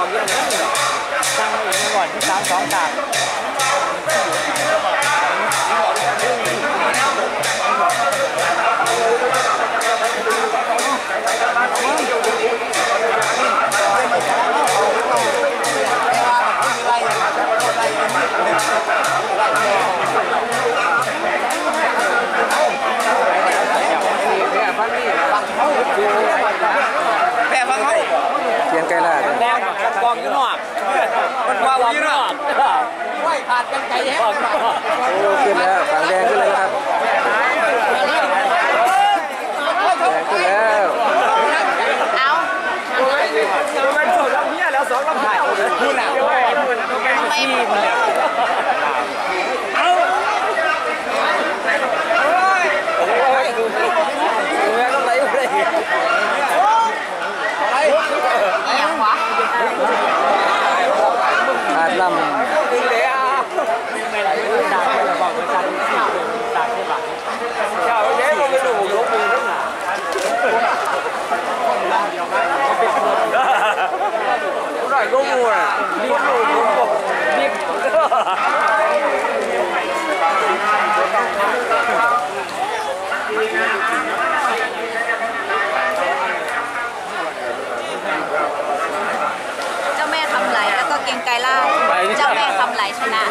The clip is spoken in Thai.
อเยอะเลยตั้งอีกก่อนที่สามสองกลาง กองอยู่นอกมันกองอยู่นอกไหวผ่านกันไก่แห้โอ้ขึ้นแล้วขางแดงขึ้นแล้วครับแดงขึ้นแเอาสองลำเนี่ยแล้วสองลำถ่คุณอะทำไมายก็มัวรีบรมีเจ้าแม่ทำไหลแล้วก็เกียงไกรล่าเจ้าแม่ทำไหลชนะ